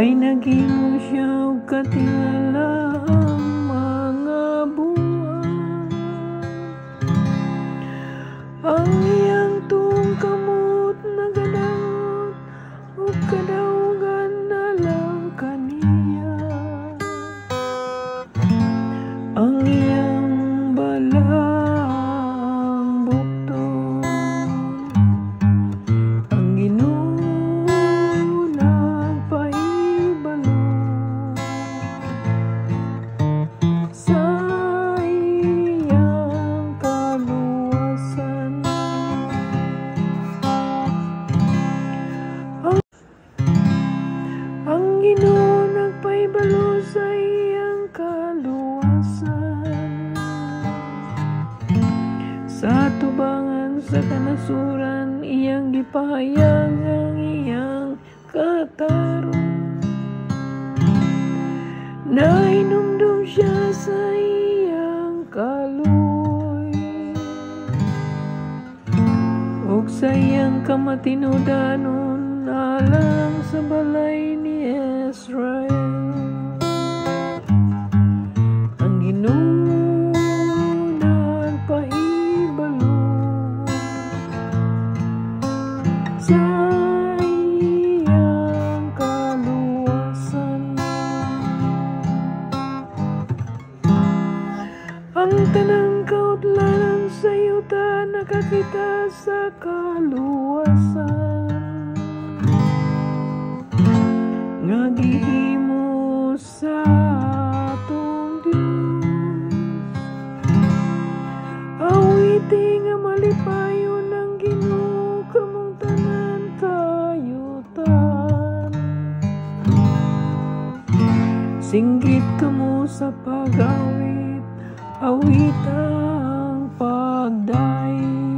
Kay naging siya katingala ang mga buwan. Ang sa kanasuran iyang gipahayag ang iyang katarong. Nainumdum siya sa iyang kaloy Ug sa iyang kamatinudanon alang sa balay ni Israel Ang tanang kautlanan sa yuta nakakita sa kaluwasan. Nga gihimo sa atong Diyos. Awiti nga malipayon ng Ginoo kamong tanan kayutan. Singgit kamo sa pag-awit, awitang pagdain.